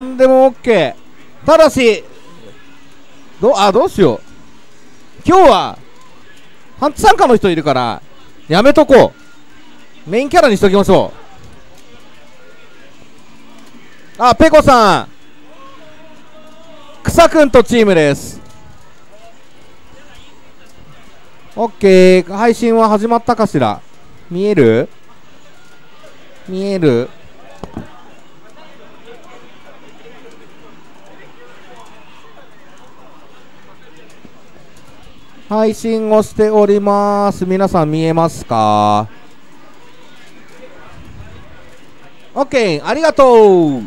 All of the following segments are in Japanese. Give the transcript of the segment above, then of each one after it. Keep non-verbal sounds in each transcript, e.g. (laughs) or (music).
でも OK ただしどあどうしよう。今日は初参加の人いるからやめとこう。メインキャラにしときましょう。あペコさん。草くんとチームです。OK 配信は始まったかしら？見える？見える？配信をしております。皆さん見えますか？OK ありがとう。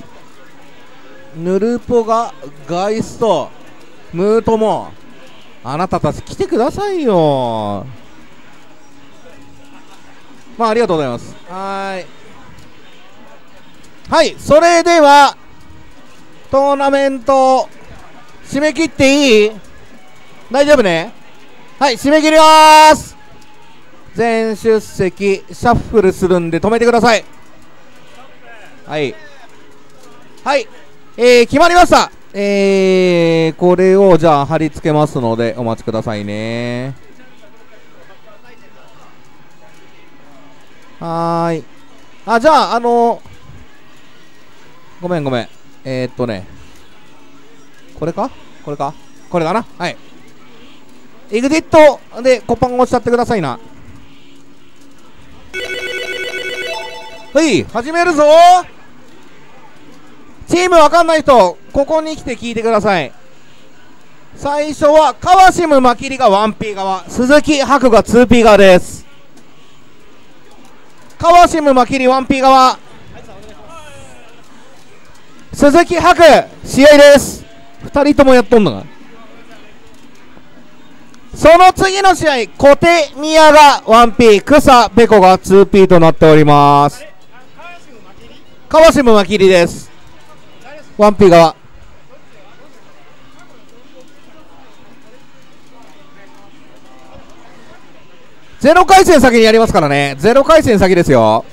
ヌルポがガイスト。ムートもあなたたち来てくださいよ。まあありがとうございます。はい。はいそれではトーナメント締め切っていい？大丈夫ね？はい締め切ります。全出席シャッフルするんで止めてください。はい。はい。えー、決まりました。えー、これをじゃあ貼り付けますのでお待ちくださいね。はーい。あじゃああのー、ごめんごめん。えー、っとね。これか？これか？これかな。はい。エグジットでコパンをしちゃってくださいな。はい始めるぞ。チームわかんない人ここに来て聞いてください。最初は川島まきりが 1P 側鈴木白が 2P 側です。川島まきり 1P 側。鈴木白試合です。2人ともやっとんのか。その次の試合、小手宮が 1P、草ペコが 2P となっております。川島まきりです。1P 側。ゼロ回戦先にやりますからね。ゼロ回戦先ですよ。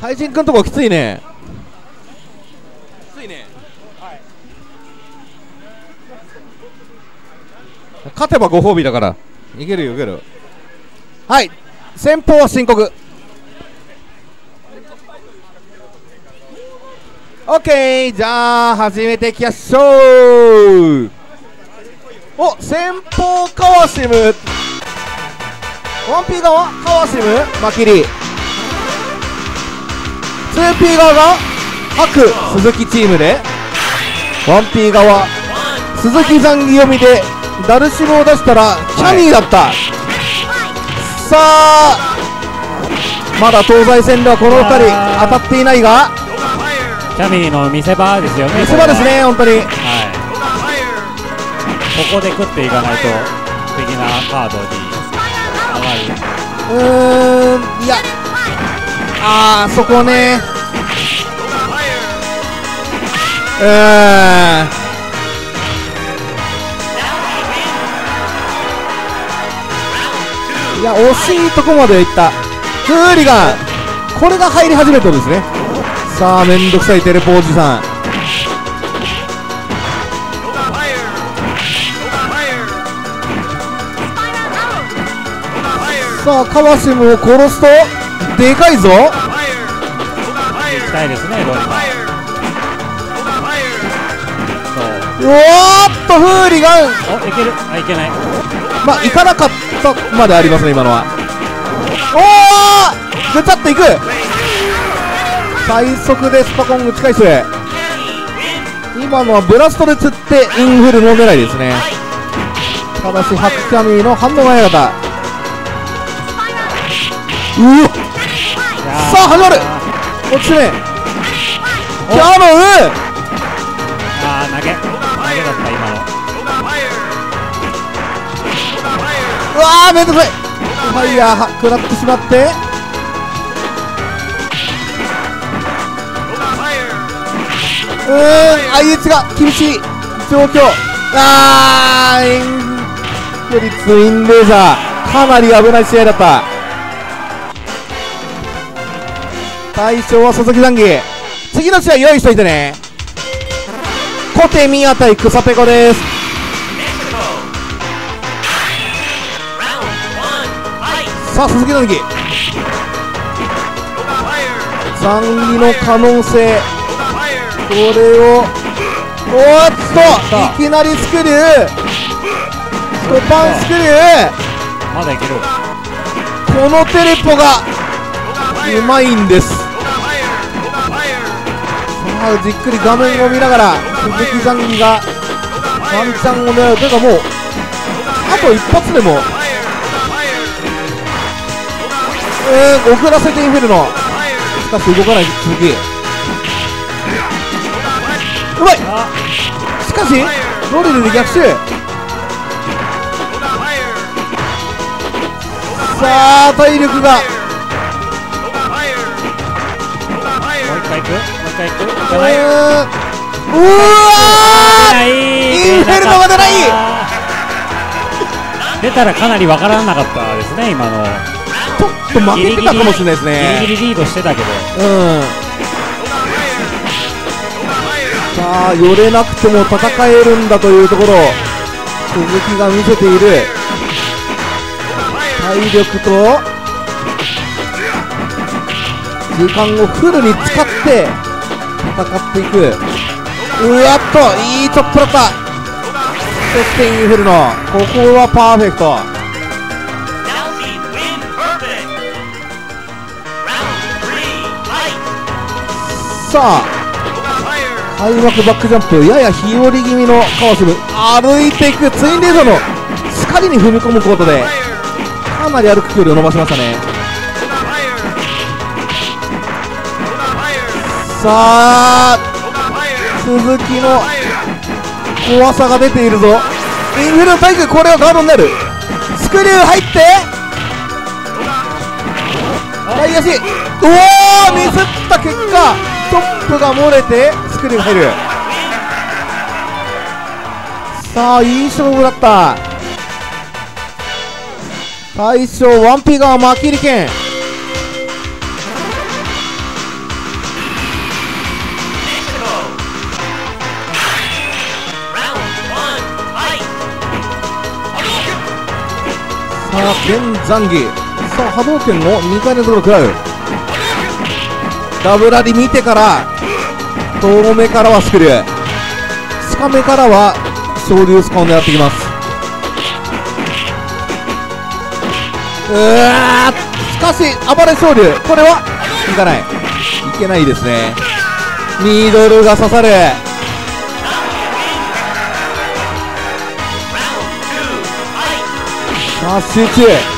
タイジンくんとこきついね。きついね。勝てばご褒美だから。いけるよいける。はい。先方は申告。オッケーじゃあ始めていきましょう。お先方川島 1P 側川島まきり 2P 側が白鈴木チームで。1P 側鈴木残儀読みで。ダルシムを出したらキャニーだった、はい、さあまだ東西戦ではこの2人当たっていないがキャミーの見せ場ですよね見せ場ですね本当に、はい、ここで食っていかないと的なカードに上がるうーんいや。あーそこね。うーんいや惜しいとこまでいった。フーリガン。これが入り始めたんですね。さあめんどくさいテレポおじさん。さあ川島を殺すと？でかいぞ。行きたいですねロイうおっとフーリガン。おいける。あいけない。まあ、いかなかったまでありますね、今のは。おおぐちゃっといく最速でスパコン打ち返す。今のはブラストで釣ってインフルの狙いですね。ただし、ハッキャミーの反応が早かった。うおさあ、始まる落ち目キャノンあー投げ投げだった今のうわーめんどくさい。ファイヤー食らってしまって。うーん相打ちが厳しい状況。あー遠距離ツインレーザー。かなり危ない試合だった。大将は佐々木談義。次の試合用意しといてね。小手宮対草ペコです。さあ鈴木談義残儀の可能性。これをおっといきなりスクリュー。ストパンスクリュー。まだいける。このテレポがうまいんです。さあじっくり画面を見ながら鈴木残儀がワンチャンを狙う。というかもうあと一発でもえー、遅らせてインフェルノしかし動かない鈴木うまい。しかしロリルで逆襲。さあ体力が。もう一回いく？もう一回いく？いかうない？ー！うわインフェルノが出ない！出たらかなりわからなかったですね今のと負けてたかもしれないですね。ギリギリリードしてたけど。うん。さあ寄れなくても戦えるんだというところ。鈴木が見せている。体力と時間をフルに使って戦っていく。うわっといいチョップだった。そしてインフェルノここはパーフェクトさあ開幕バックジャンプやや日和気味の川島歩いていくツインレーザーの光に踏み込むことでかなり歩く距離を伸ばしましたね。さあ鈴木の怖さが出ているぞ。インフルノ体育これはガードになる。スクリュー入って左足うおおミスった結果。トップが漏れてスクリーが入る。さあいい勝負だった。大将ワンピガーマキリケン。さあ剣残儀さあ波動拳を2回連続で食らう。ダブラリ見てから遠目からはスクリュー。近めからは昇竜スカを狙ってきます。うわーしかし暴れ昇竜これはいかない。いけないですね。ミードルが刺さる。さあ集中。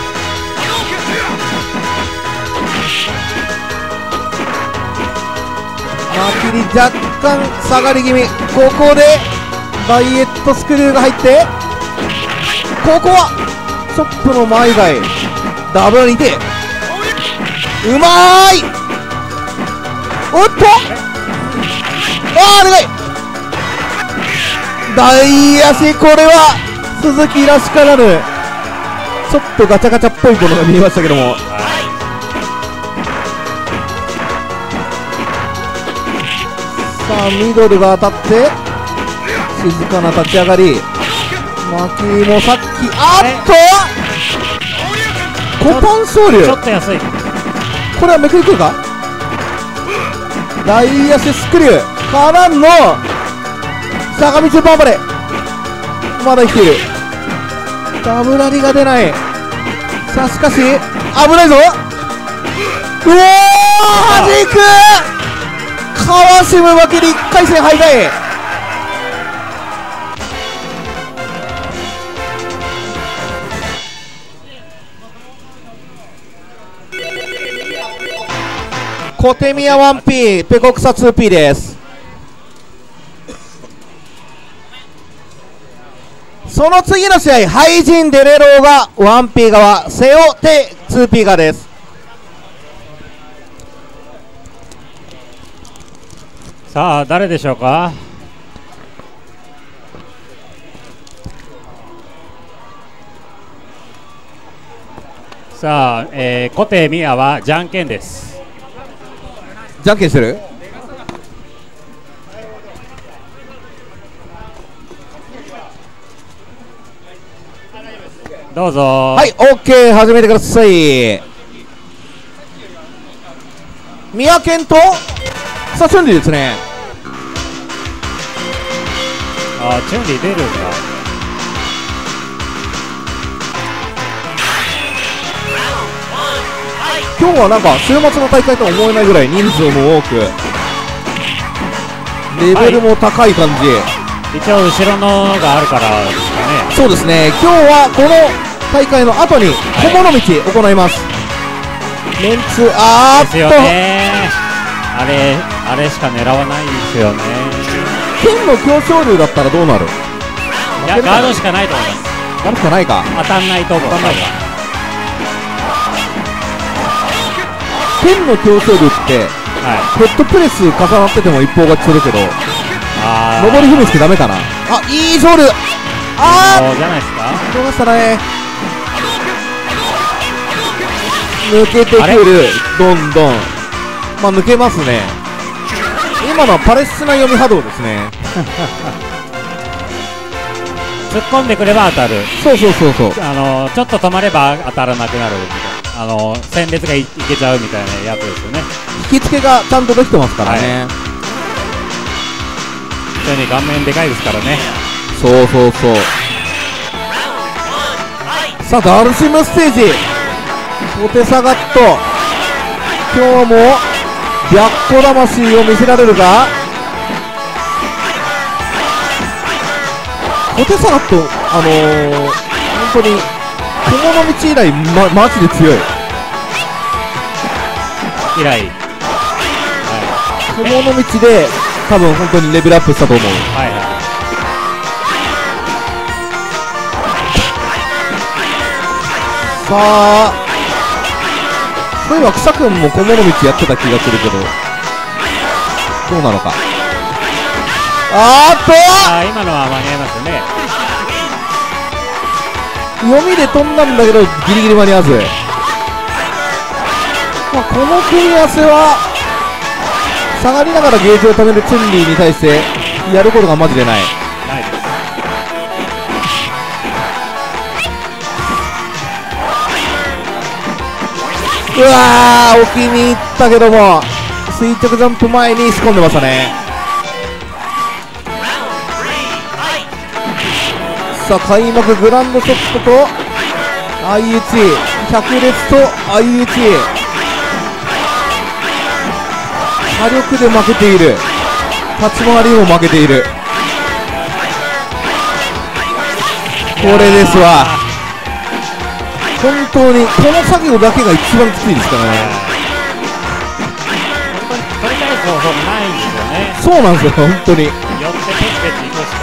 キリ若干下がり気味。ここでダイエットスクリューが入ってここはチョップの前以外ダブルにいてうまーい！おっと！あーでかい！大足これは鈴木らしからぬちょっとガチャガチャっぽいものが見えましたけども。あミドルが当たって静かな立ち上がり。マキもさっきあっとコパン昇竜ちょっと安い。これはめくりくるか？大足スクリュー。からの相模スーパーバレーまだ生きている。ダブラリが出ない。さあしかし危ないぞ。うおーはじく川島負けで1回戦敗退。小手宮 1P ペコクサ 2P です。その次の試合ハイジンデレローが 1P 側セオテ 2P 側です。さあ誰でしょうか？さあ、えー、小手宮はじゃんけんです。じゃんけんしてる？どうぞ。はい、オッケー、始めてください。宮健と、さあ、チュンリーですね。あチュンリー出るんだ!今日はなんか、週末の大会とは思えないぐらい人数も多く、レベルも高い感じ。一応後ろのがあるからですかねそうですね、今日はこの大会の後に小物道行います。メンツ、あーですよっと、ねあれあれしか狙わないですよね。剣の強勝竜だったらどうなる？いやガードしかないと思います。なるしかないか。当たんないと思う剣の強勝竜って、はい。ヘッドプレス重なってても一方勝ちするけど、あ上り踏みつけダメかな？あ、いい勝負！あそうじゃないですか。ー逃したね？抜けてくる、どんどん。まあ抜けますね。今のはパレスチナ読み波動ですね。(laughs) 突っ込んでくれば当たるそうそうそうそう。あのちょっと止まれば当たらなくなるみたいなあの戦列がいいけちゃうみたいなやつですよね引き付けがちゃんとできてますからね。非常に顔面でかいですからねそうそうそう。さあ、ダルシムステージ。ポテサガット。今日も、白虎魂を見せられるか？ポテサガット、あのー、本当に、友の道以来、ま、マジで強い。以来友の道で、多分本当にレベルアップしたと思う。はいはいさあ、そういえば草くんも小物道やってた気がするけど、どうなのか。あーっとあー今のは間に合いますよね読みで飛んだんだけど、ギリギリ間に合わず。まあ、この組み合わせは、下がりながらゲージを貯めるチュンリーに対して、やることがマジでない。うわー、置きに行ったけども、垂直ジャンプ前に仕込んでましたね。さあ開幕グランドショットと相打ち。百列と相打ち。火力で負けている。立ち回りも負けている。これですわ。本当にこの作業だけが一番きついですからね。取り返す方法がないんですよね。そうなんですよ本当に。寄ってペチペチ行くしか。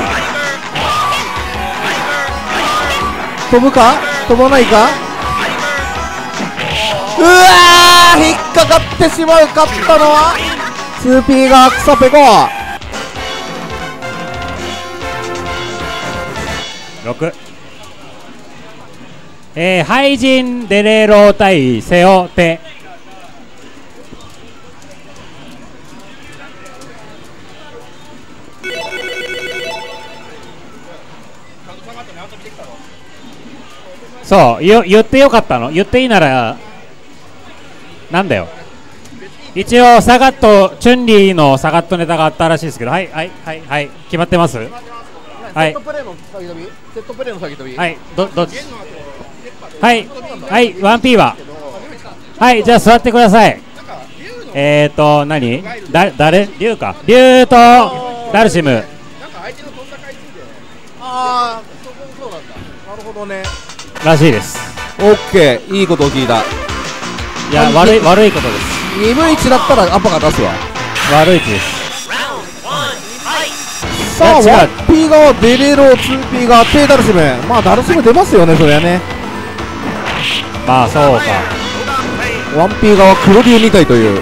飛ぶか？飛ばないか？うわー引っかかってしまう勝ったのは 2P が草ペコ。6えー、ハイジンデレロ対セオテ。そうよ言ってよかったの。言っていいならなんだよ。一応サガットチュンリーのサガットネタがあったらしいですけど。はいはいはいはい。決まってます？はい。プレーの先飛び？セットプレーの先飛び？はい、ど、どっち？はい、はい、1P は。はい、じゃあ座ってください。えーと、何？だ、誰？リュウか。リュウとダルシム。ああそこそうなんだ。なるほどね。らしいです。オッケー。いいことを聞いた。いや、あ悪い、に悪いことです。2分1だったらアッパが出すわ。悪い位置です!さあいや違う。1P 側デレロ 2P 側テイダルシム。まあダルシム出ますよねそれはねまあ、そうか。1P 側黒竜2体という。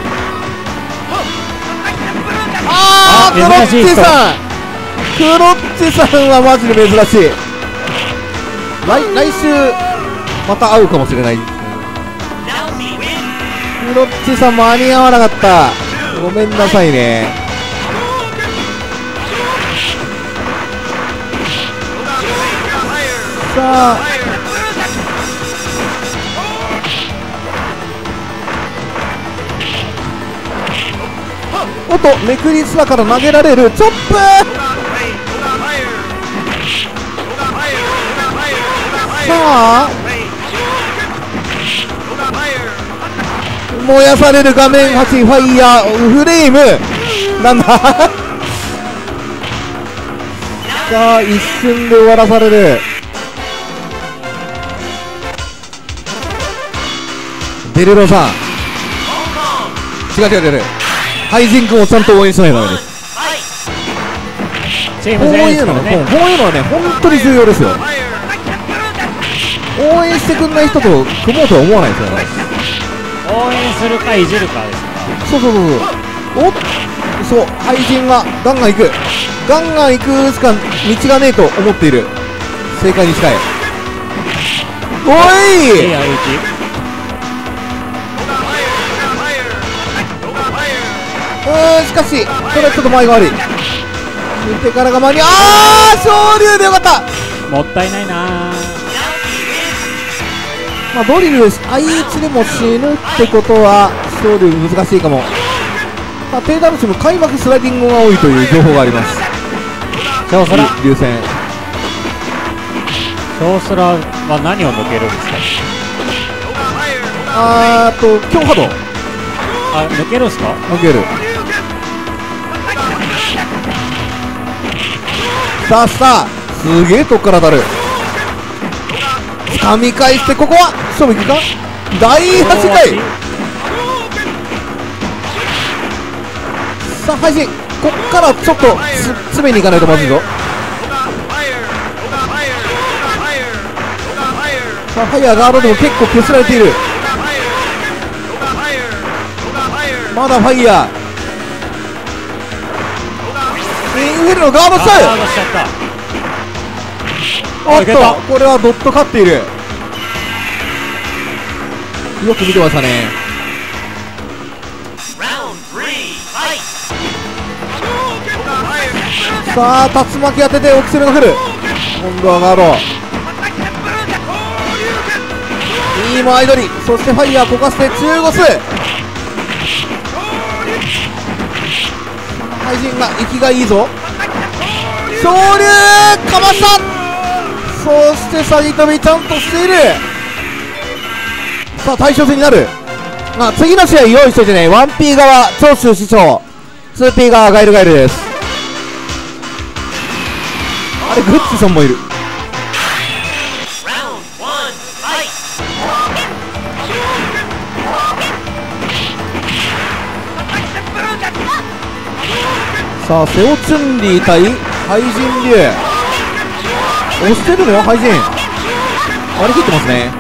ああークロッチさん。クロッチさんはマジで珍しい。来来週また会うかもしれない!クロッチさん間に合わなかった。ごめんなさいね。さあおっとめくりすらから投げられる。チョップさあ燃やされる画面端ファイヤーフレーム。なんだ？(laughs) さあ一瞬で終わらされる。デレロさん。違う違う違う。違うハイジン君をちゃんと応援しないとダメですチーこうム全員ですいうのね、からねこういうのはね本当に重要ですよ。応援してくんない人と組もうとは思わないですよね。応援するかいじるかですかそうそうそうそう。おっそう廃人がガンガン行く。ガンガン行くしか道がねえと思っている。正解に近い。おい！らいいうーんしかしこれはちょっと前が悪い。見てからが間にあー昇竜でよかった。もったいないな。まあドリル相打ちでも死ぬってことは昇竜難しいかも。まあテイダルシも開幕スライディングが多いという情報があります。超スラ流線超スラは何を抜けるんですか？あーっと強波動。あ抜けるんですか？抜けるさあさあすげえとこから当たる。掴み返してここは勝負いくか大8回。さあ配信。こっからちょっと詰めに行かないとまずいぞ。さあファイヤーガードでも結構消されている。まだファイヤー。インフェルノガードしちゃった。おっとこれはドット勝っている。よく見てましたね!さあ竜巻当ててオクセルが来る。今度はガー。ドいい前取り。そしてファイヤーこかして中ゴス怪人が息がいいぞ昇竜かましたそしてサギトミちゃんとしているさあ対象戦になる。まあ次の試合用意しといてね。1P 側長州師匠。2P 側ガイルガイルです。あれグッチさんもいる。さあセオチュンリー対ハイジン竜押してるのよハイジン。割り切ってますね。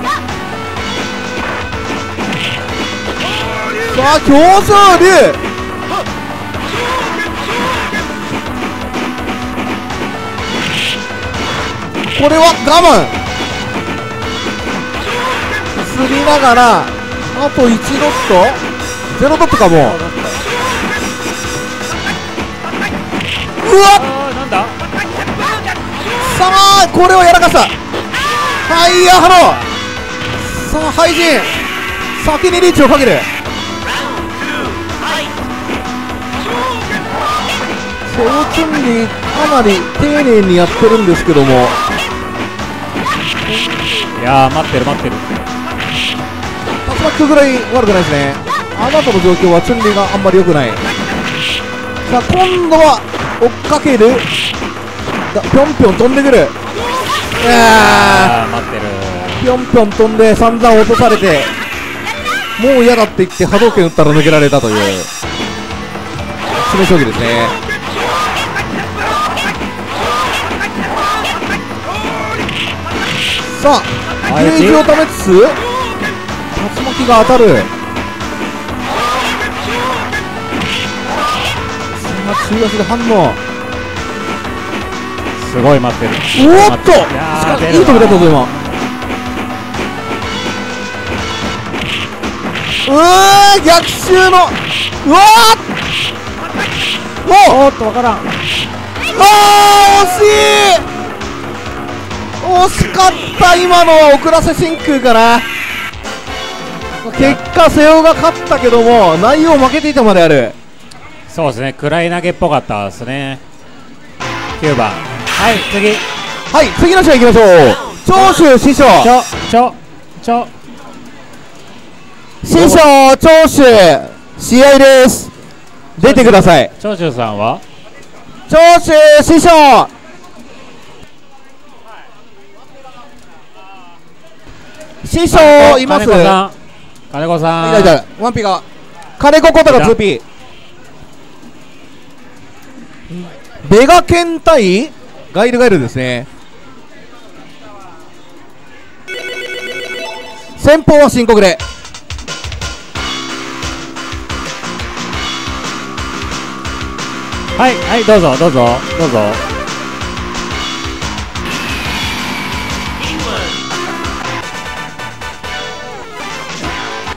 さあ競争竜これは我慢。すりながらあと1ドット。0ドットかも。ううわっ！あーなんだ？さあこれはやらかした。ハイヤーハロー。さあハイジン先にリーチをかける!セオチュンリーかなり丁寧にやってるんですけども。いやー待ってる待ってる。竜巻ぐらい悪くないですね。あなたの状況はチュンリーがあんまり良くない。さあ今度は追っかける。だぴょんぴょん飛んでくる。いや待ってる。ーぴょんぴょん飛んで散々落とされて。もう嫌だって言って波動拳打ったら抜けられたという。詰め将棋ですね。さあゲージをためつつ竜巻が当たる中足で反応。すごい待ってる。おっと！しいいい飛びだったぞ今。うわー逆襲のうわーおおっとわからん。あー惜しい！惜しかった今のは遅らせ真空かな結果瀬尾が勝ったけども内容負けていたまであるそうですね。暗い投げっぽかったですね。9番はい次。はい次の試合いきましょう。長州師匠。ちょちょ師匠長州。試合です。出てください。長州さんは？長州師匠。師匠います。金子さん。金子さん。いたいたワンピが。金子ことが 2P ベガケン対ガイルガイルですね。先方は申告で。はいはいどうぞどうぞどうぞ。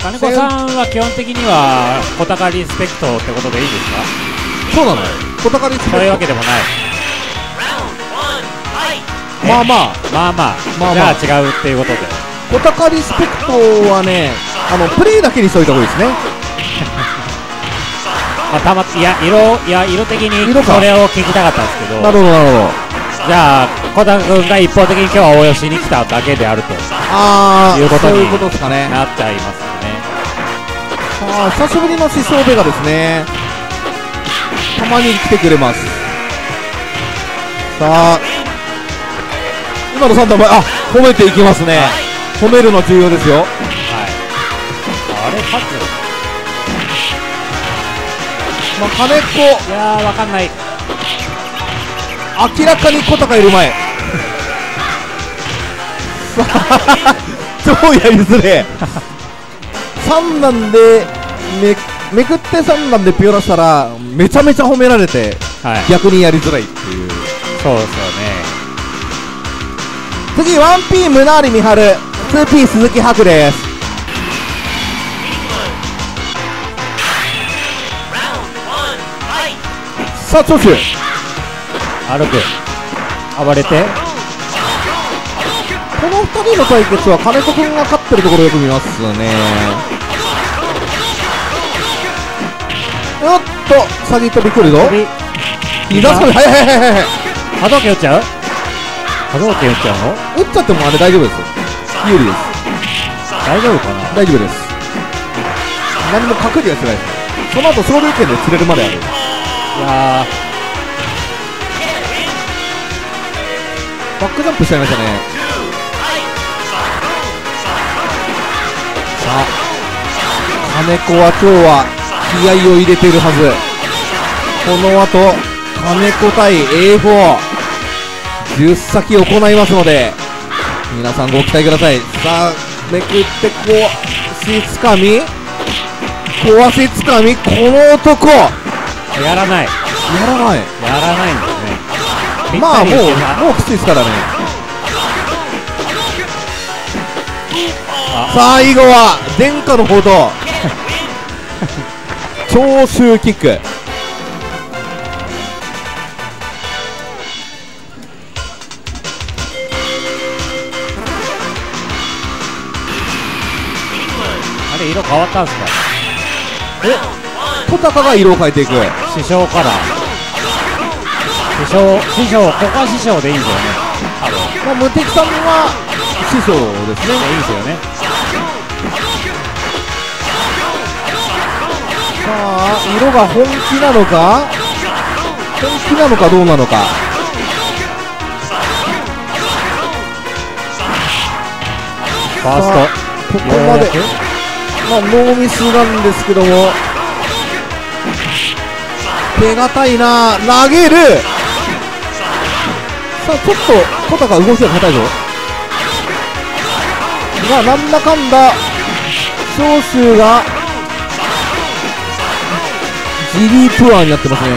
金子さんは基本的には小高リスペクトってことでいいですか？そうなのよ。小高リスペクトそういうわけでもない.まあまあまあまあ、まあまあ。じゃあ違うっていうことで。小高リスペクトはねあのプレイだけにしといた方がいいですね。(laughs) まあ、たまいや色いや色的に色か。それを聞きたかったんですけど。なるほどなるほど。じゃあ小田君が一方的に今日は応用しに来ただけであると。ああいうことになっちゃいますよね。さあ久しぶりの思想ベガですねたまに来てくれます。さあ今の3段前あ褒めていきますね。褒めるの重要ですよ。はい。あれ勝つまあ金子。いやーわかんない。明らかに小高いる前。さあ超やりづれ。え3段でめめくって3段でピオラしたらめちゃめちゃ褒められてはい。逆にやりづらいっていう。そうですよね。次 1P 宗有美晴 2P 鈴木白です.さあ長州。歩く。暴れて。この2人の対決は金子君が勝ってるところよく見ますねおっと下げ飛び来るぞ膝つかみはいはいはいはいはい。波動拳打っちゃう？波動拳打っちゃうの？打っちゃってもあれ大丈夫ですよ。有利です。大丈夫かな？大丈夫です。何も隠れはしてないです。その後総流拳で釣れるまである。いやバックジャンプしちゃいましたね。さあ金子は今日は気合を入れているはず。この後金子対 A4 10先行いますので皆さんご期待ください。さあめくってこうしつかみ壊しつかみこの男。やらない。らない。やらないんですね。まあもうもうきついですからね。あ。さあ以後は殿下の報道長州キック。あれ色変わったんすか？小高が色を変えていく。師匠から。師匠師匠ここは師匠でいいんですよね。まあ、無敵さんは師匠ですね。いいですよねあ色が本気なのか？本気なのかどうなのか？ファースさあここまで。まあ、ノーミスなんですけども。手堅いな投げる。さあちょっと小高動きが硬いぞ。がなんだかんだ長州がジリープアーになってますね。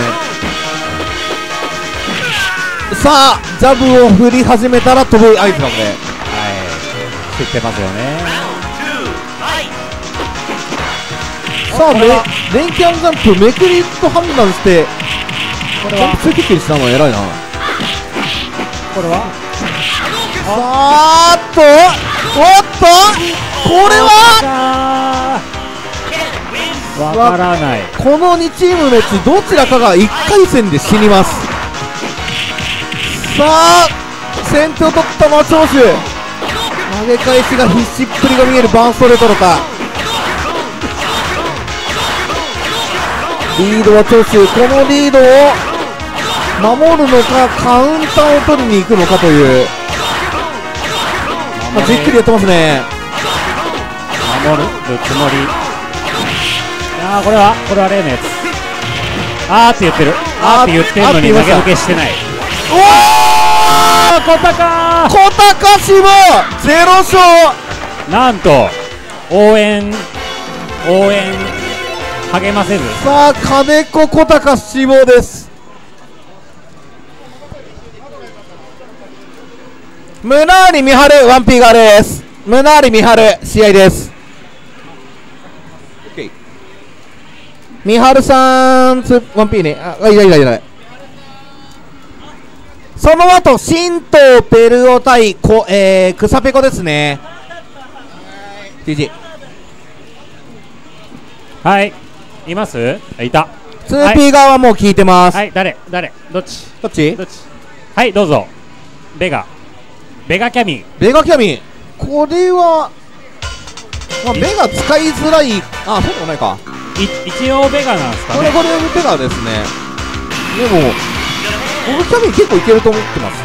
さあジャブを振り始めたら飛ぶ合図なので。はい。知ってますよね.さあ、これはレレンキャンジャンプめくりと判断してこれは。ちゃんとついてきてるしたの偉いな。これは？あーっとおっとこれはわからない。この2チームのうちどちらかが1回戦で死にます。さあ先手を取った松尾手投げ返しが必死っぷりが見えるバーンストレートのか。リードは長州このリードを守るのかカウンターを取りに行くのかという、まあ、じっくりやってますね。守る？つもり？ああこれはこれは例のやつ。あーって言ってる。あーって言ってるのに投げあーって言いました。受けしてない。おお小高！小高志もゼロ勝。なんと応援応援励ませず。さあ金子小高志望です。ムナーリミハルワンピーガーです。ムナーリミハル試合ですミハルさんつワンピーね。ああいないいないいないその後新東ペルオ対こ、えー、草ペコですね。GG はい。います？あいた。2P 側はもう聞いてます、はい。誰？誰？どっち？どっち？どっち？はいどうぞ。ベガ。ベガキャミ。ベガキャミ。これは、まあ、目が使いづらい。あそうでもないか。い一応ベガなんですかね。これこれベガですね。でも僕キャミ結構いけると思ってます。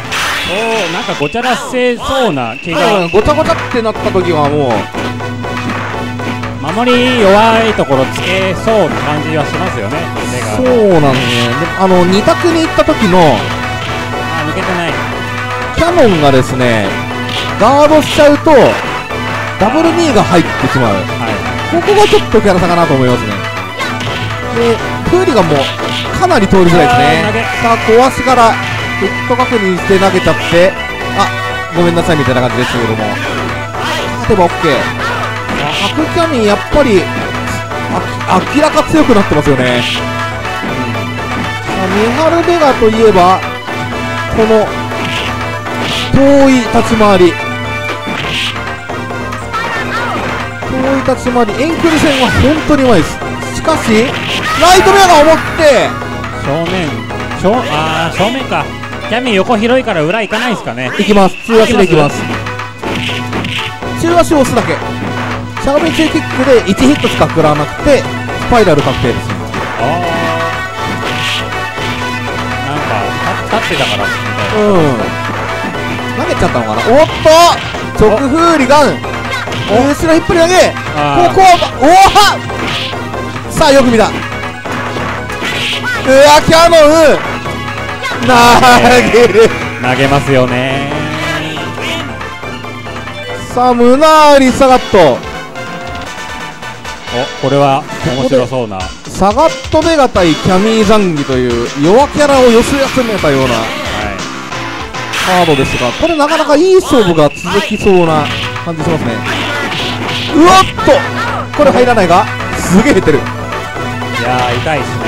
おおなんかごちゃらせそうな気うんがごちゃごちゃってなった時はもう守り弱いところつけそうな感じはしますよねそうなんですね。であの2択に行った時のあ抜けてない。キャノンがですねガードしちゃうとダブル2が入ってしまう。はいここがちょっとキャラ差かなと思いますね。でプーリガンもかなり通りづらいですね。さあ小足からヒット確認して投げちゃってあごめんなさいみたいな感じでしたけども。でも OK 白キャミンやっぱり明らか強くなってますよね、さあミハルベガといえばこの遠い立ち回り。遠い立ち回り遠距離戦は本当にうまいです。しかしライトメアが思って正面正あー正面か。キャミ横広いから裏行かないですかね。いきます。中足でいきます。中足を押すだけ。しゃがみ中キックで1ヒットしか食らわなくてスパイラル確定です。ああなんか立立ってたから。うん。投げちゃったのかな。おっと！直風リガン後ろ引っ張り投げここはおはさあよく見た。うわキャノン。投げる。投げますよね。さあムナーリサガットおこれは面白そうな。サガットベガ対キャミーザンギという弱キャラを寄せ集めたようなはい。カードですがこれなかなかいい勝負が続きそうな感じしますねうわっと。これ入らないが。すげえ減ってる。いやー痛いですね。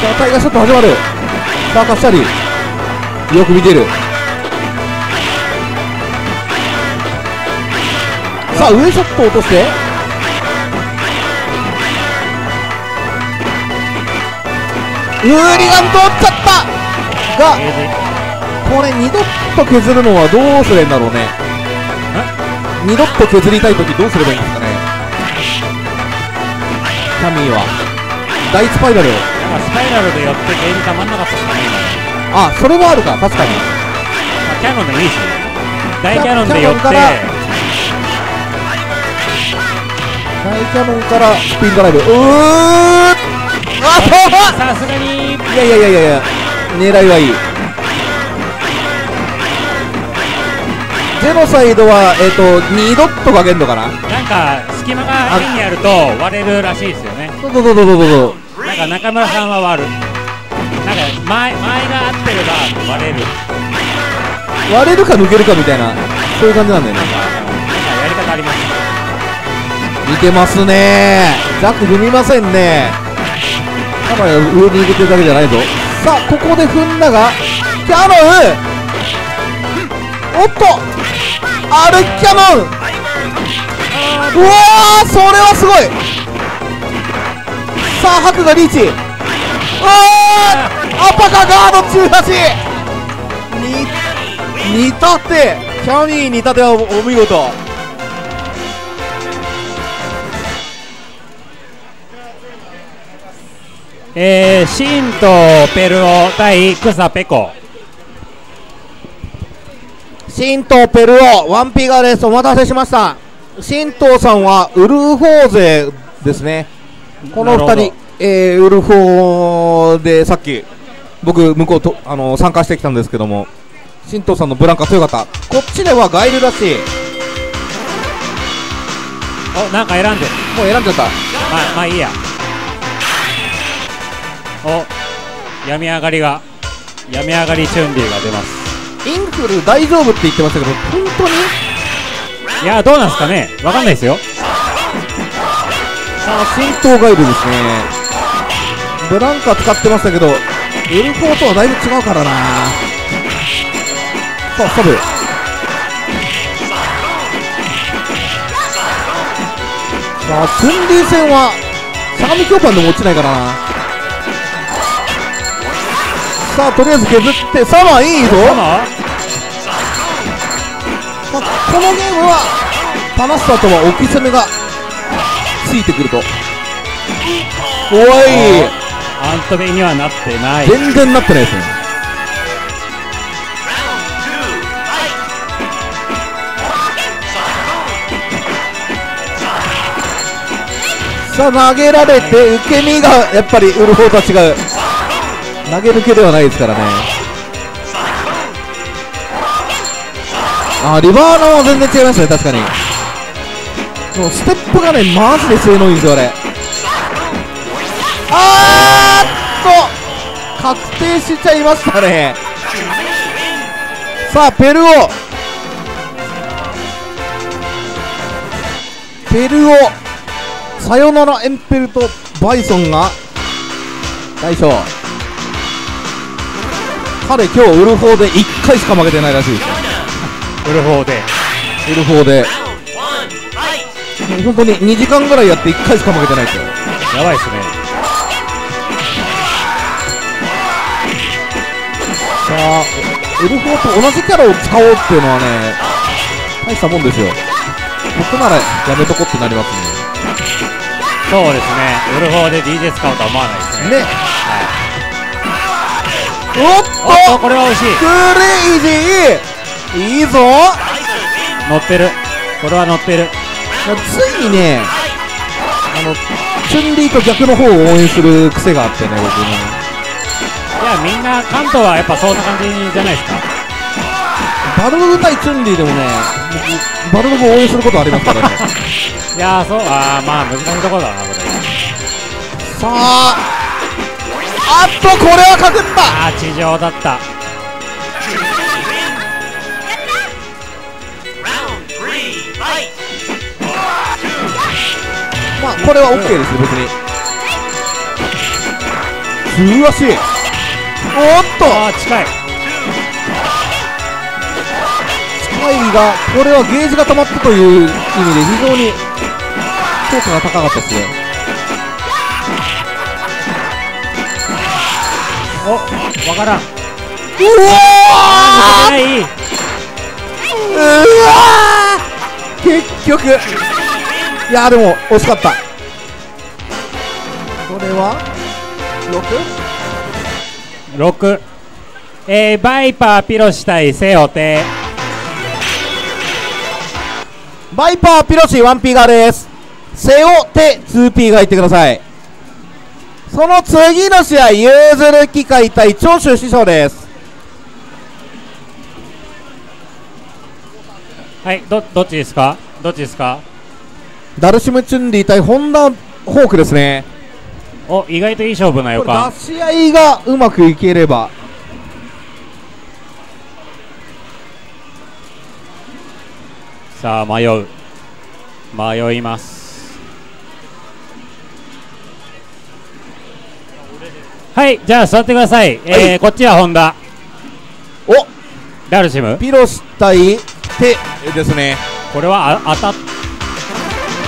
さあタイガーショット始まる。さあカッシャリ。よく見てる。さあ上ショット落として。ウーリガン通っちゃった。がこれ二度と削るのはどうすればいいんだろうね。二度と削りたいときどうすればいいんですかね。キャミーは。大スパイラルスパイラルで寄ってゲージたまんなかったですかね。今あそれはあるか。確かに。まあキャノンでもいいし。大キャノンで寄って。大キャノンからスピンドライブ。うーあそうさすがに。いやいやいやいや。狙いはいいジェノサイドはえっ、と2ドットが限度かな？なんか隙間が変にあると割れるらしいですよね。そうそうそうそうそうそう。なんか中村さんは割る。なんか前前が合ってれば割れる。割れるか抜けるかみたいなそういう感じなんだよね。なんかやり方あります見てますね。ジャック踏みませんね。ただ上に行けてるだけじゃないぞ。さあここで踏んだがキャノンおっとアルキャノンうわーそれはすごい。さあハクがリーチ。うわーアパカガード中足に煮立て。キャミー煮立てはお見事。えー、シンとペルオ対クサペコ。神道ペルオワンピガですお待たせしました。神道さんはウルフォー勢ですね。この2なるほど。人、えーウルフォーでさっき僕向こうとあの参加してきたんですけども。神道さんのブランカ強かった。こっちではガイルらしい。おなんか選んで。るもう選んじゃった。まあまあいいや。お病み上がりが病み上がりチュンリーが出ますインフル大丈夫って言ってましたけど本当に？いやどうなんですかね？わかんないですよ。さあ神道ガイルですね。ブランカ使ってましたけどウルフォーとはだいぶ違うからな。さあサブ。さあチュンリー戦は相模強パンでも落ちないからなさあとりあえず削ってサマーいいぞ。まあこのゲームはパナスタとは置き攻めがついてくると。おい。アントベにはなってない。全然なってないですね!さあ投げられて受け身がやっぱりウルフォーとは違う投げ抜けではないですからね。あリバーナは全然違いましたね確かに。もうステップがねマジで性能いいんですよあれ。あーっと確定しちゃいましたね。さあペルオ。ペルオ。さよならエンペルとバイソンが大将彼今日ウルフォーで1回しか負けてないらしい。ですよウルフォーでウルフォーで!本当に2時間ぐらいやって1回しか負けてないですよやばいっすね。さあウルフォーと同じキャラを使おうっていうのはね大したもんですよ。僕ならやめとこってなりますね。そうですね。ウルフォーで DJ 使うとは思わないですね。ねおっと！これは惜しい。クレイジー。いいぞ。乗ってる。これは乗ってる。ついにねあのチュンリーと逆の方を応援する癖があってね僕ね。いやみんな関東はやっぱそんな感じじゃないですか？バルログ対チュンリーでもね僕バルログを応援することありますからね。(laughs) いやーそうあーまあ難しいところだなこれ。さああっとこれはかくったあー地上だった!まあこれは OK ですね別に。中足おっと。あー近い。近いがこれはゲージが溜まったという意味で非常に効果が高かったですねおわからんうわないうわー結局いやでも惜しかった。これは 6? 6えー、バイパーピロシ対セオテ。バイパーピロシ 1P 側です。背負って 2P が入ってください。その次の試合ユーズル機械対長州師匠です。はいどどっちですか？どっちですか？ダルシムチュンリー対ホンダホークですね。お意外といい勝負な予感。出し合いがうまくいければ。さあ迷う。迷いますはいじゃあ座ってください、えーはい。こっちはホンダ。お。ダルシム。ピロシ対手ですね。これはあ当たっ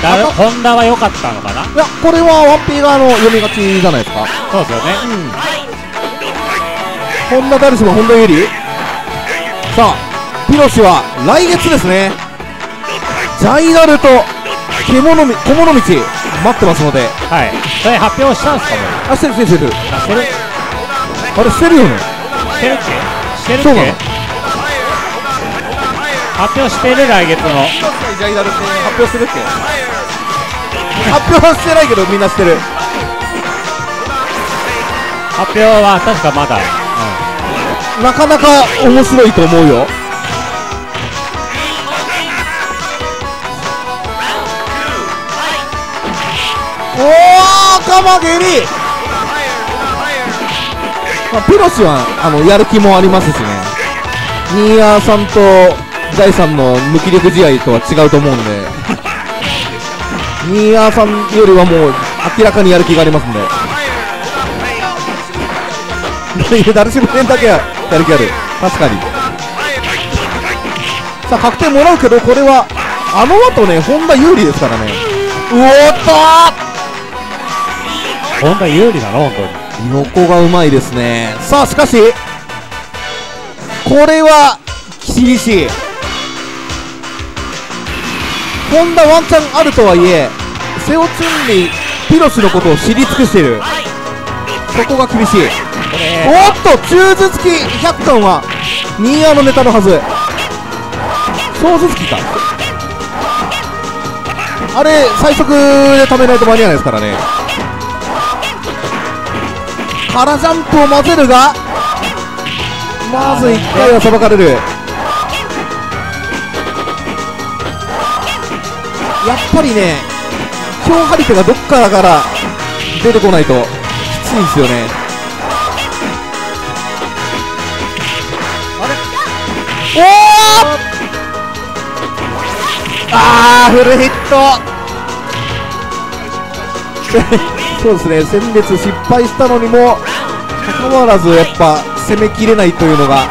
たホンダは良かったのかな？いやこれはワンピー側の読み勝ちじゃないですか。そうですよね。ホンダダルシムホンダ有利さあピロシは来月ですね。ジャイダルと獣み小物道待ってますので。はい。それ発表したんですかもう？あしてるしてるしてる。あしてる？あれしてるよね。してるっけ？してるっそうなの。け発表してる来月の。発表してるっけ？発表はしてないけどみんなしてる。発表は確かまだ、なかなか面白いと思うよおカマゲリ、まあ、ピロシはあのやる気もありますしね。ニーヤーさんとジャイさんの無気力試合とは違うと思うんで。ニーヤーさんよりはもう明らかにやる気がありますんで。ダルシム戦だけはやる気ある。確かに。さあ確定もらうけどこれはあの後ねホンダ有利ですからね。うおっとホンダ有利なの本当に。横がうまいですね。さあしかしこれは厳しい。ホンダワンチャンあるとはいえセオチュンリピロシのことを知り尽くしている。そこが厳しい。おっと中頭突き100巻はニーヤーのネタのはず。小頭突きか。あれ最速で貯めないと間に合わないですからね。空ジャンプを混ぜるがまず1回はさばかれる。やっぱりね強張り手がどっからから出てこないときついんですよね。あれ？おおあーフルヒット。そうですね。先月失敗したのにもかかわらずやっぱ攻めきれないというのが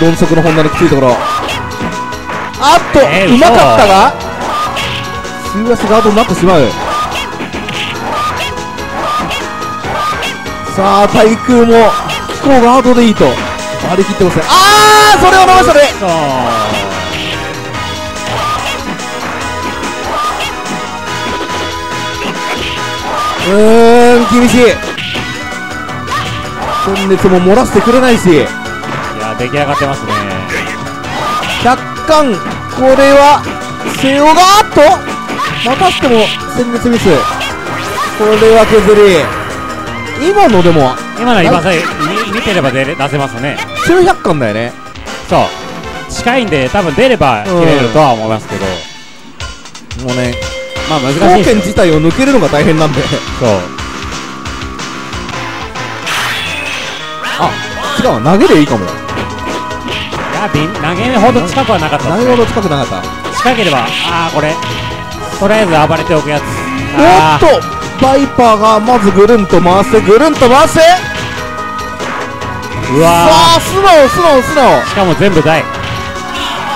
鈍足のホンダのきついところ。あっと、えーうまかったが中足ガードになってしまう。さあ対空も飛行ガードでいいと。割り切ってますね。あーそれを逃したねーん厳しい。先熱も漏らしてくれないし。いや出来上がってますね。100巻これは瀬尾があっと。またしても先熱ミス。これは削り。今のでも今のは今さえ見見てれば出れ出せますね。中100巻だよね。そう。近いんで多分出れば切れるとは思いますけど、もうねまあ難しい。貢ですよ献自体を抜けるのが大変なんで。そう。あ違うわ投げでいいかも。いや投げ目ほど近くはなかったね。投げほど近くなかった。近ければああこれ。とりあえず暴れておくやつ。おあっとバイパーがまずぐるんと回してぐるんと回してーうわさあ素直素直素直。ーしかも全部台。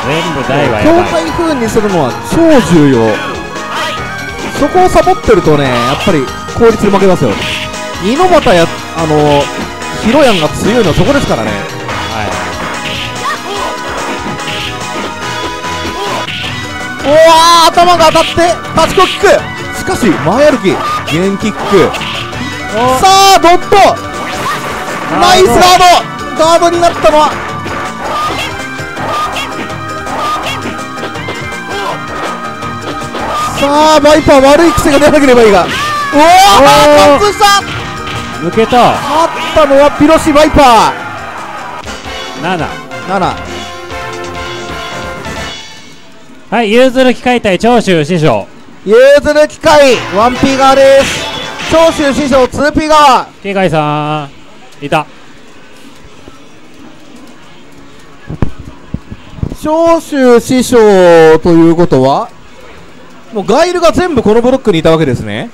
全部台は境やばい。界不運にするのは超重要そこをサボってるとねやっぱり効率で負けますよ。猪俣やあのヒロヤンが強いのはそこですからね。はおわ頭が当たってタチコキック。しかし前歩き。ゲンキック。さあドット。ナイスガード。ガードになったのはさあバイパー悪い癖が出なければいいが。うおー。貫通した。い抜けた。勝ったのはピロシバイパ7ー7はい融通る機械対長州師匠。譲る機械 1P 側です。長州師匠 2P 側。警戒さんいた。長州師匠ということは？もうガイルが全部このブロックにいたわけですね。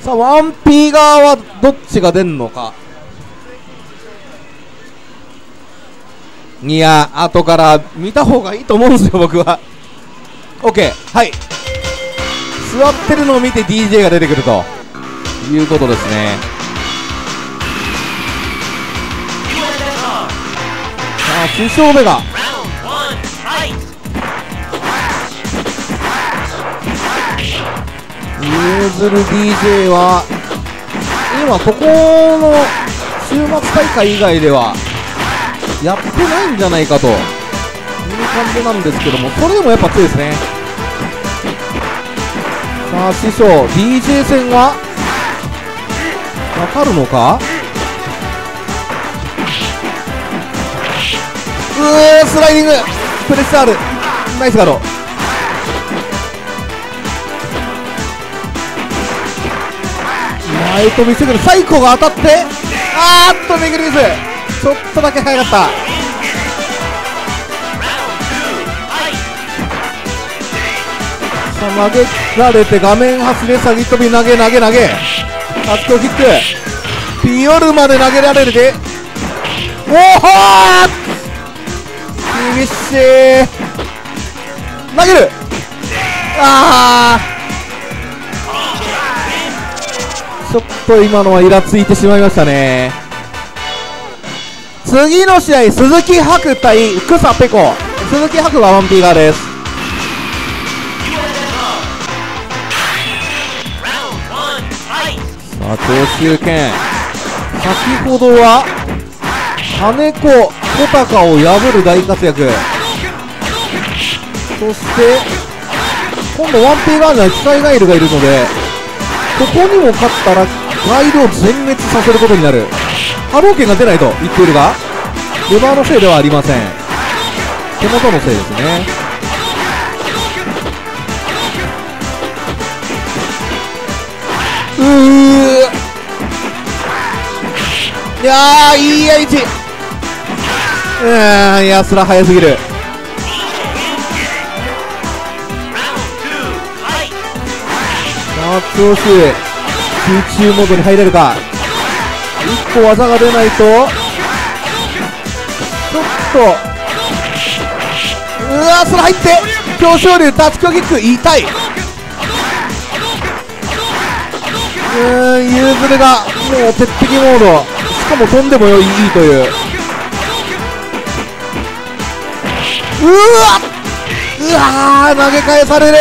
さあ 1P 側はどっちが出んのか。いや後から見た方がいいと思うんですよ僕は。OK はい。座ってるのを見て DJ が出てくると。いうことですね。さあ師匠目がユーズル DJ は今ここの週末大会以外ではやってないんじゃないかという感じなんですけどもそれでもやっぱ強いですね。さあ師匠 DJ 戦はわかるのか？うースライディング。プレッシャーある。ナイスガード。前と見せてくるサイコが当たってあーっとめぐりミスちょっとだけ早かったさあ投げられて画面端で先飛び投げ投げ投げ圧倒キックピヨルまで投げられるでおお厳しい投げるああちょっと今のはイラついてしまいましたね次の試合鈴木白対草ペコ鈴木白が 1P 側です USSR. Round one, fight. さあ長州剣先ほどは金子小高を破る大活躍そして今度 1P 側には機械ガイルがいるのでここにも勝ったらガイルを全滅させることになる。波動拳が出ないと言っているが。レバーのせいではありません。手元のせいですね。うーいやーいいや位置うーんやすら早すぎる。調子集中モードに入れるか。1個技が出ないとちょっとうわそれ入って強昇竜タッチキョキック痛い。うーんユーズルがもう鉄壁モード。しかも飛んでもよいいいという。うわうわー投げ返される。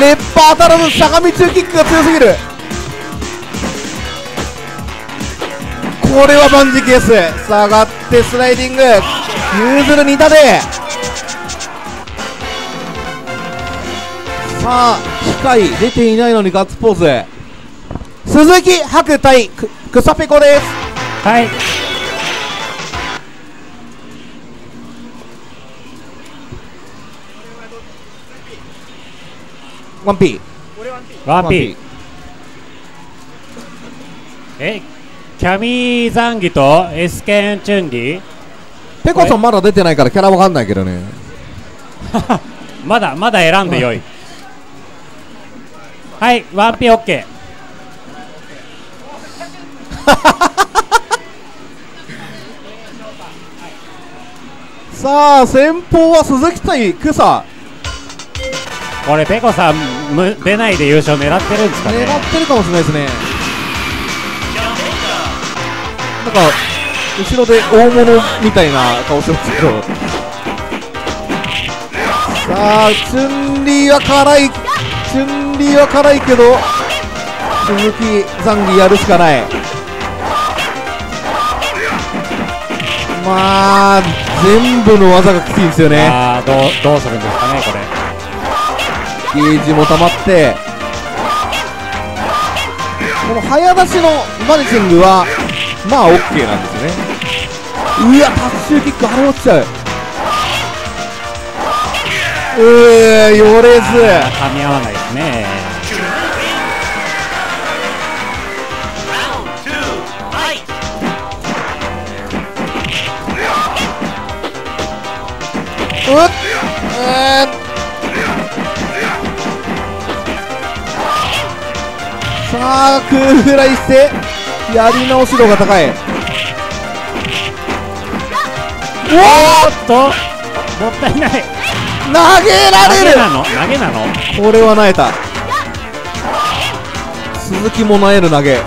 レッパーたらぬしゃがみ中キックが強すぎる。これは万事ケース下がってスライディング。ユーズル似たで。さあ機械出ていないのにガッツポーズ。鈴木白対草ペコです。はい。ワンピーワンピーえキャミーザンギとエスケンチュンリーペコさんまだ出てないからキャラわかんないけどね。(laughs) まだまだ選んでよい。はいワンピーオッケさあ先方は鈴木対草ーこれペコさんむ出ないで優勝狙ってるんですかね？狙ってるかもしれないですね.なんか後ろで大物みたいな顔してますけど。さあチュンリーは辛い。チュンリーは辛いけど鈴木ザンギやるしかない。まあ全部の技がきついんですよね。どうどうするんですかねこれゲージも溜まってこの早出しのマネジングはまあ OK なんですよね。うわタッシュキック腹落ちちゃう。うーよれず。噛み合わないですね。えー空フライしてやり直し度が高い。おおっともったいない。投げられる！投げなの？投げなの？これはなえた。鈴木もなえる投げ。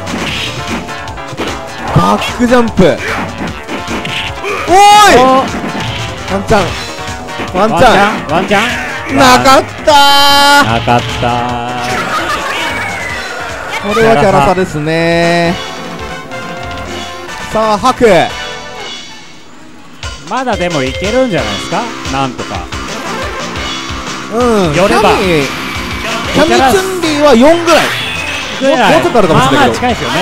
バックジャンプ。おーい！おワンチャン。ワンチャン。ワンチャン？ンなかったなかったーこれはキャラ差ですね。さあハク。まだでもいけるんじゃないですか？なんとか。うん寄れば。キャミキャミツンリーは4ぐらい。ぐらい。もうちょっとあるかもしれないけど。まあまあ近いですよね。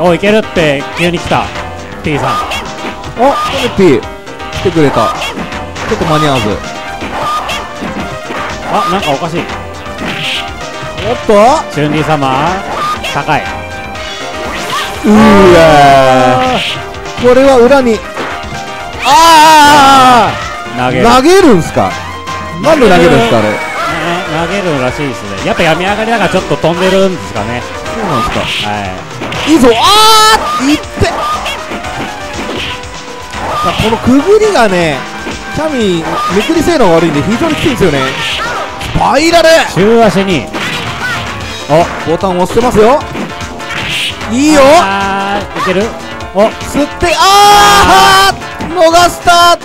おいけるって急に来た。T さん。おトネピー。来てくれた。ちょっと間に合わず。あなんかおかしいおっと。チュンリー様高い。うわー。これは裏に。あ投げる。あ投げるんすか？なんで投げるんすかあれ？ね投げるらしいですね。やっぱ病み上がりだからちょっと飛んでるんですかね。そうなんですか。はい。いぞ。あーいって。さあこのくぐりがねキャミめくり性能が悪いんで非常にきついんですよね。スパイラル。中足にボタン押してますよ。いいよ。い。ける？お吸ってあー逃した！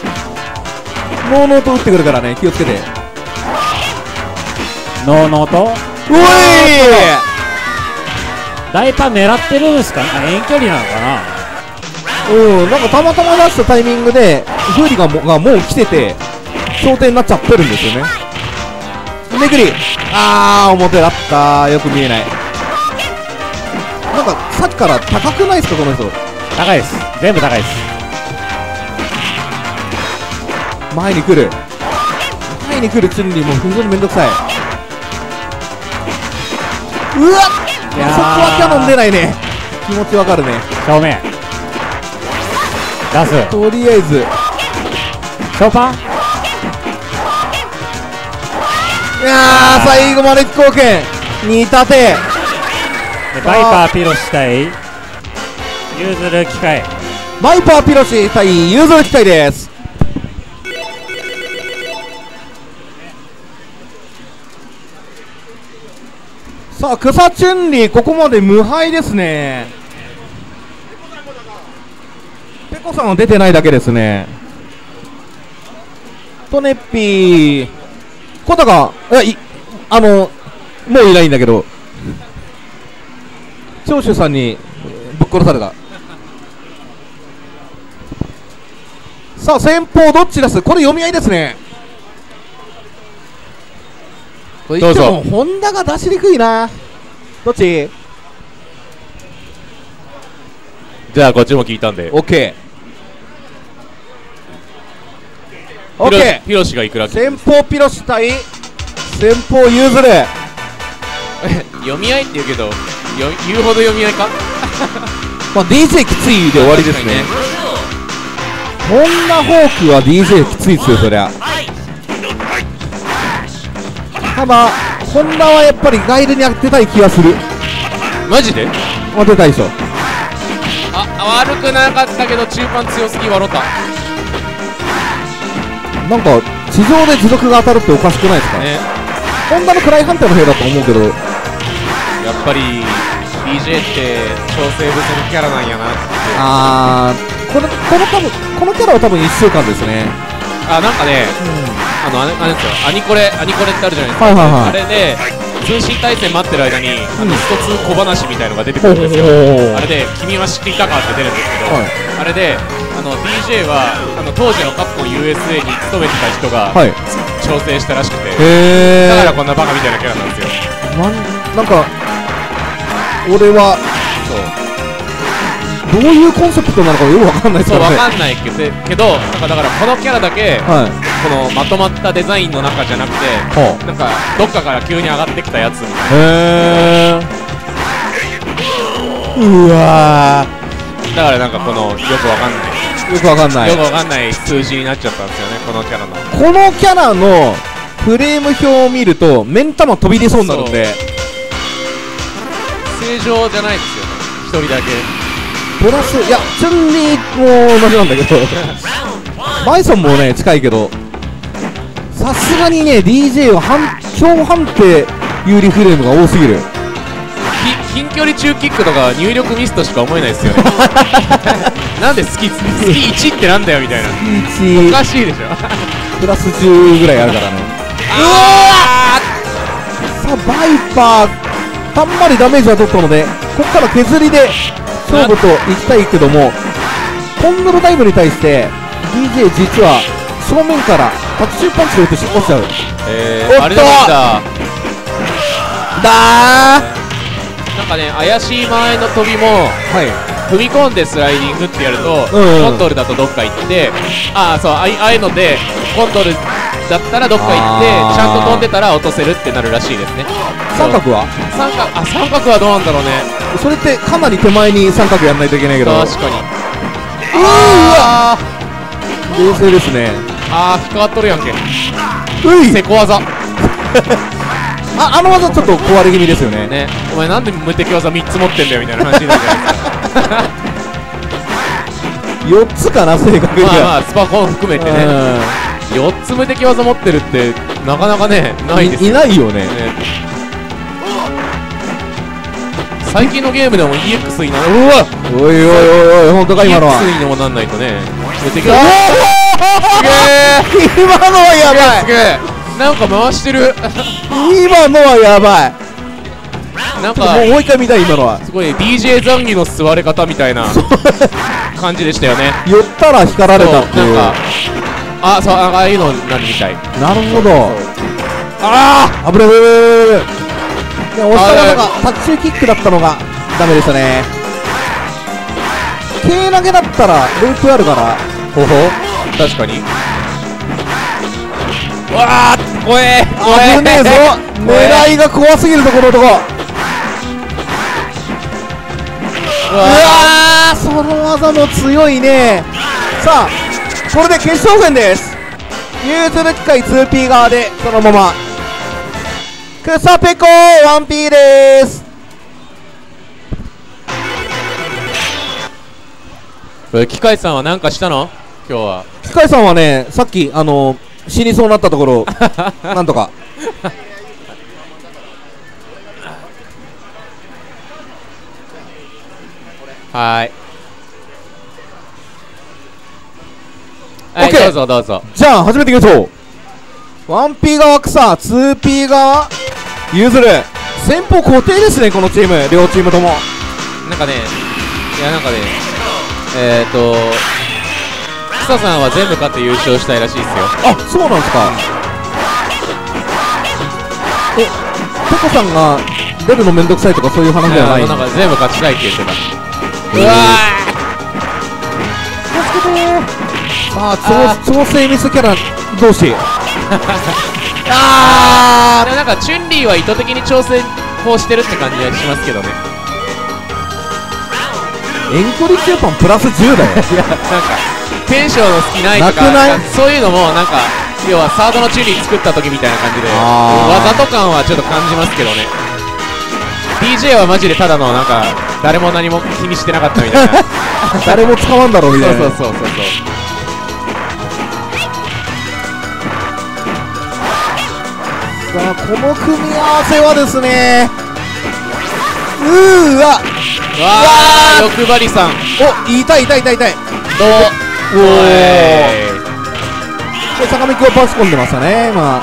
ノーノーと打ってくるからね。気をつけて。ノーノーとうおい大パン狙ってるんですか？遠距離なのかな？うんなんかたまたま出したタイミングでフーリがもがもう来てて焦点になっちゃってるんですよねめくり。あー表だった。よく見えない。なんかさっきから高くないですかこの人。高いです。全部高いです。前に来る。前に来るチュンリーも非常にめんどくさい。うわっ！そこいやー。はキャノン出ないね。気持ちわかるね。正面。出す。とりあえず。ショーパンいやー最後まで貢献2立て。でバイパーピロシ対ユーズル機械。バイパーピロシ対ユーズル機械です。さあ草チュンリーここまで無敗ですね。ペコさんは出てないだけですね。トネッピーコタがいやいあのもういないんだけど長州さんにぶっ殺された。さあ先方どっちです？これ読み合いですね。と言ってもホンダが出しにくいな。どっち？じゃあこっちも聞いたんでオッケーピロシがいくら？ー先方ピロシ対先方ユーズル (laughs) 読み合いって言うけどよ言うほど読み合いか？(laughs) まあ DJ きついで終わりですね。ホンダホークは DJ きついですよそりゃ。ただホンダはやっぱりガイドに当てたい気がする。マジで？当てたいでしょ。あ悪くなかったけど中盤強すぎ笑ったなんか地上で持続が当たるっておかしくないですか、ね。ホンダのクライハンターの兵だと思うけど。やっぱり DJ って調整不足キャラなんやなって。あーこのこの多分このキャラは多分1週間ですね。あなんかねあのあれあれですよ。アニコレアニコレってあるじゃないですか、はいはいはい。あれで通信対戦待ってる間にあのうん一つ小話みたいのが出てくるんですよ。あれで「君は知っていたか?」って出るんですけど、はい。あれであの DJ はあの当時のカプコン USA に勤めてた人が、はい。調整したらしくてだからこんなバカみたいなキャラなんですよ。なんなんか俺はどういうコンセプトなのかよくわかんないですからねわかんないけどけどなんかだからこのキャラだけ、はい。このまとまったデザインの中じゃなくてはなんかどっかから急に上がってきたやつみたいな。へえうわだからなんかこのよくわかんない。ーよくわかんない。よくわかんない数字になっちゃったんですよねこのキャラの。このキャラのフレーム表を見ると目ん玉飛び出そうになるんで。正常じゃないですよね。一人だけプラスいやチュンリーも同じなんだけど。バイソンもね近いけど。さすがにね DJ は半超判定有利フレームが多すぎる。き近距離中キックとか入力ミスとしか思えないですよね。(laughs) なんで好き好き1ってなんだよみたいな。お1かしいでしょ。プラス10ぐらいあるからね。(laughs) さあバイパー。たんまりダメージは取ったのでここから削りで勝負といきたいけどもコンドルダイブに対して DJ 実は正面からタクシーパンチで打って落ちちゃう。おっと！えー、あれなんだだなんかね怪しい前の飛びもーはい。踏み込んでスライディングってやると、うん。うんコントロールだとどっか行ってああそうああいああいうのでコントロールだったらどっか行ってちゃんと飛んでたら落とせるってなるらしいですね。三角は？三角あ三角はどうなんだろうね。それってかなり手前に三角やんないといけないけど。確かに。うわ！あ冷静ですね。ーあー引っかかっとるやんけ。うい！せこ技。(laughs) ああの技ちょっと壊れ気味ですよね。ね。お前なんで無敵技3つ持ってんだよみたいな話になるじゃないですか。(laughs) 4つかな？正確にまあまはあスパコン含めてね4つ無敵技持ってるってなかなかねないですいないよね。ね。最近のゲームでも EX になる。うわおいおいおいおい本当か今のは。EX にもなんないとね。無敵お技ー今のはやばすげえなんか回してる。い (laughs) 今のはやばい。なんかもうもう一回見たい今のは。すごい DJ ザンギの座れ方みたいな感じでしたよね。寄ったら光られたっていうなんかあそうあああいうのになるみたい。なるほど。ああ危ない危ない押したのがタッチキックだったのがダメでしたね。軽投げだったらループあるからほほ？確かに。わあ怖え怖え。危ねえぞ。(laughs) 狙いが怖すぎるぞこの男。うわうわーその技も強いね。さあこれで決勝戦です。ユーズル機械 2P 側でそのまま。草ペコ 1P です。ー機械さんは何かしたの？今日は。機械さんはねさっきあの死にそうになったところ (laughs) なんとか。はーいはいどうぞどうぞ。じゃあ始めていきましょう。1P 側草 2P 側？ユーズル。先方固定ですねこのチーム。両チームとも。なんかねいやなんかねえっ、ー、と草さんは全部勝って優勝したいらしいですよ。あそうなんですか。えペコさんが出るのめんどくさいとかそういう話ではない？なんか全部勝ちたいって言ってた。うわさあ調調整ミスキャラ同士。(laughs) あでもなんかチュンリーは意図的に調整法してるって感じがしますけどね。ー遠距離中パンプラス10だよ。(laughs) なんかテンションの好きないとかそういうのもなんか要はサードのチュンリー作った時みたいな感じであー。わざと感はちょっと感じますけどね。DJ はマジでただのなんか誰も何も気にしてなかったみたいな。(laughs) 誰も使わんだろうみたいな。そうそうそうそうさあこの組み合わせはですねうーわうわー欲張りさん。お痛い痛い痛い痛い。どうおー。えこれ坂道をパス込んでましたね今。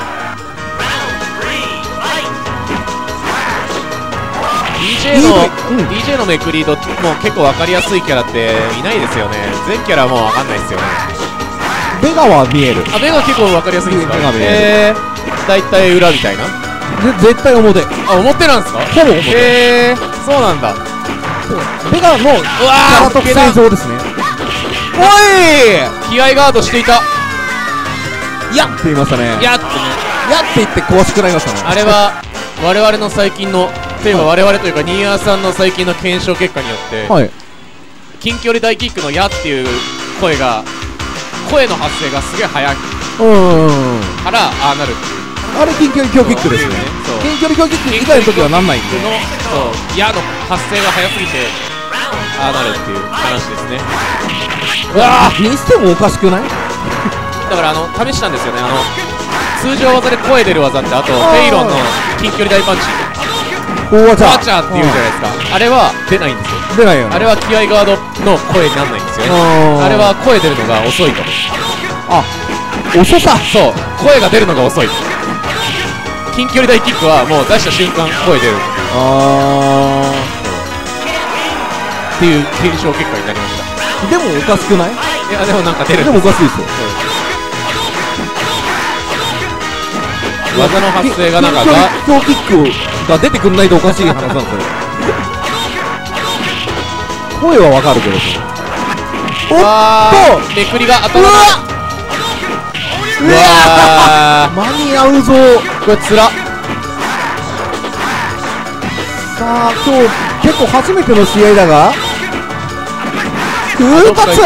DJ の、うん。DJ のめくりどもう結構分かりやすいキャラっていないですよね。全キャラはもう分かんないですよね。ベガは見える。あ目が結構分かりやすいんですか目が見える。えー、大体裏みたいな？ぜ絶対表。あ表なんですか？ほぼ表。へえー、そうなんだ。ベガのキャラ特性上ですね。おい気合ガードしていた。やっ！て言いましたね。ややってね。って言って詳しくなりましたね。あれは我々の最近のといえば我々というかニーアーさんの最近の検証結果によって、はい。近距離大キックの「や」っていう声が声の発声がすげえ速い。うんうんうん。からああなるっていうあれ近距離強キックですね。近距離強キック以外の時はなんないんでの？そう「や」の発生が早すぎてああなるっていう話ですね。うわーにしてもおかしくない？だからあの試したんですよね。あの通常技で声出る技ってあとフェイロンの近距離大パンチ。大技。バーチャーっていうじゃないですか。あれは出ないんですよ。出ないよね。あれは気合ガードの声にならないんですよね。あれは声出るのが遅いと。あ遅さ。そう。声が出るのが遅い近距離大キックはもう出した瞬間声出るあっていう検証結果になりました。ーでもおかしくない？いやでもなんか出るでもおかしいですよ。技の発生がなんかが。強キックが出てくんないとおかしい話なんですよ。声はわかるけど。おっあと！ーめくりが当たらないうわ (laughs) 間に合うぞ。ーこれつらさあ今日結構初めての試合だが。空発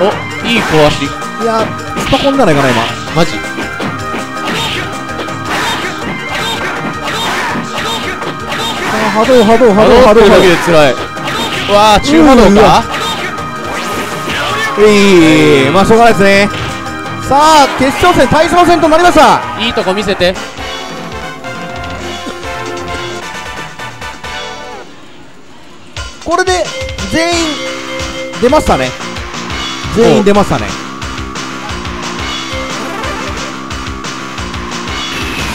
おいい小足。いやスパコンじゃないかな今。マジ？さあ波動波動波動波動波動だけ波でつらいうわー中波動か？動えいまあしょうがないですね。さあ決勝戦対象戦となりました。いいとこ見せて。これで全員出ましたね。全員出ましたね。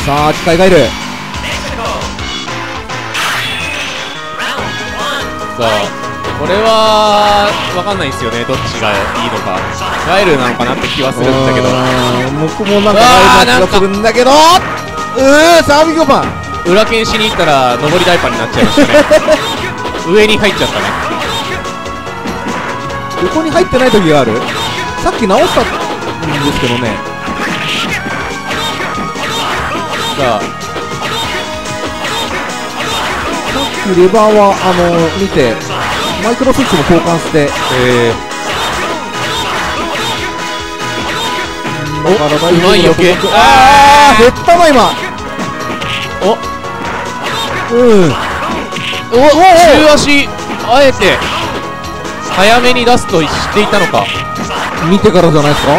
さあ機械がいる。さあこれは分かんないんですよね。どっちがいいのか。ガイルなのかなって気はするんだけど。僕もなんかあーライブな気がするんだけど。うーサービングパン裏剣しに行ったら上り大パンになっちゃいましたね。(laughs) 上に入っちゃったね。横に入ってない時がある？さっき直したんですけどね。さあ。さっきレバーはあの見てマイクロスイッチも交換してえだから大丈夫だと思うまい余計あー減ったな今。お。うん。お中足あえて早めに出すと知っていたのか。見てからじゃないですか？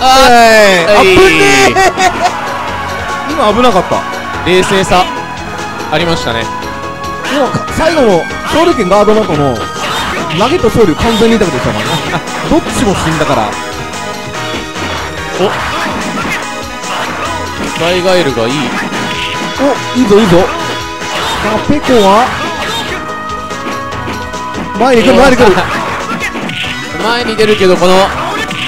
あえー、あはい。ぶねえ。(laughs) 今危なかった。ー冷静さありましたね最後の勝利権ガードの後の投げと勝利完全に痛くでしたもんねどっちも死んだから。お。ガイガエルがいい。おいいぞいいぞ。さあペコは？前に来る前に来る。前に出るけどこの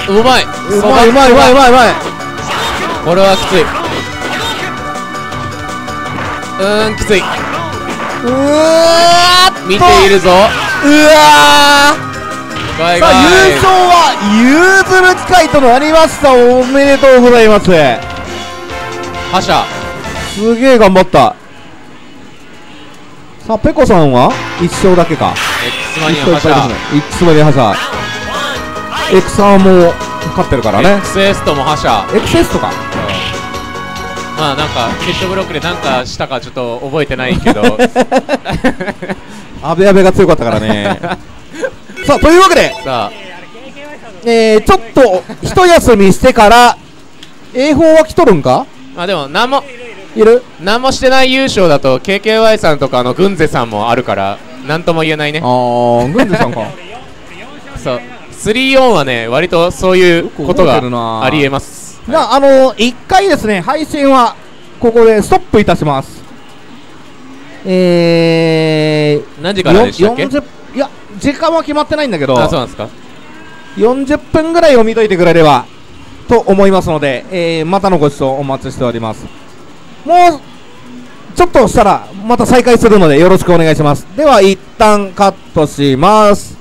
うまい。うまいうまいうまいうまいうまい。これはきつい。うーんきついうわ見ているぞ。うわさあ優勝はユーズル機会となりましたおめでとうございます。覇者。すげえ頑張った。さあペコさんは？1勝だけか。X マニア1覇者。勝いっぱいですね。いつまで覇者。エクサーも勝ってるからね。XS とも覇者。エクセスとかまあなんか決勝ブロックでなんかしたかちょっと覚えてないけど。阿部阿部が強かったからね。(laughs) さあというわけで、さあ。えー、ちょっと一休みしてから英法は来とるんか？まあでも何もいる？何もしてない優勝だと KKY さんとかあのグンゼさんもあるから何とも言えないね。あーグンゼさんか。(laughs) そう。3-4はね割とそういうことがありえますじゃあ、あのー、一回ですね、配信はここでストップいたします。えー、何時からでしたっけ？よ40いや、時間は決まってないんだけど、あそうなんですか？40分ぐらいを見といてくれればと思いますので、えーまたのご視聴お待ちしております。もうちょっとしたらまた再開するのでよろしくお願いします。では、一旦カットします。